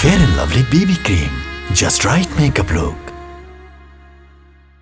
Fair and Lovely BB Cream. Just right makeup look.